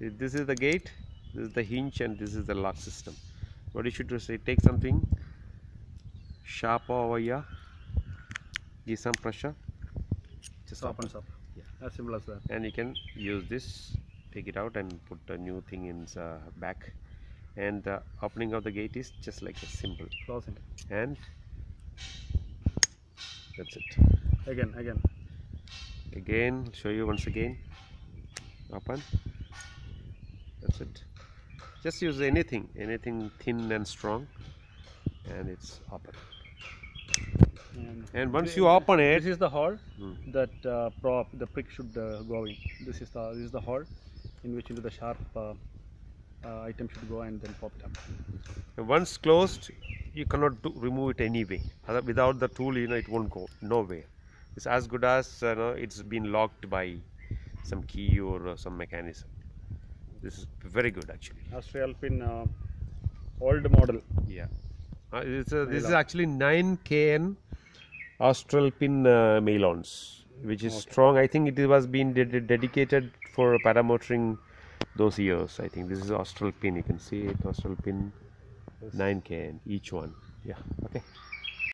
this is the gate this is the hinge and this is the lock system. What you should do is say take something sharp over here give some pressure. Just open. and stop. As simple as that. and you can use this take it out and put a new thing in uh, back. And the opening of the gate is just like a simple. Closing. and that's it. Again, again. again show you once again. Open that's it just use anything anything thin and strong and it's open And, and once you open it this is the hole Hmm. that uh, prop the prick should uh, go in. This is the this is the hole in which into the sharp uh, uh, item should go and then pop it up. once closed you cannot do, remove it anyway without the tool you know it won't go nowhere it's as good as you know it's been locked by some key or uh, some mechanism this is very good actually AustriAlpin uh, old model. Yeah. Uh, it's a, this is actually 9 kN AustriAlpin uh, Mailons, which is strong. I think it was being ded- dedicated for paramotoring those years. I think this is AustriAlpin. You can see it, AustriAlpin 9 kN each one. Yeah. Okay.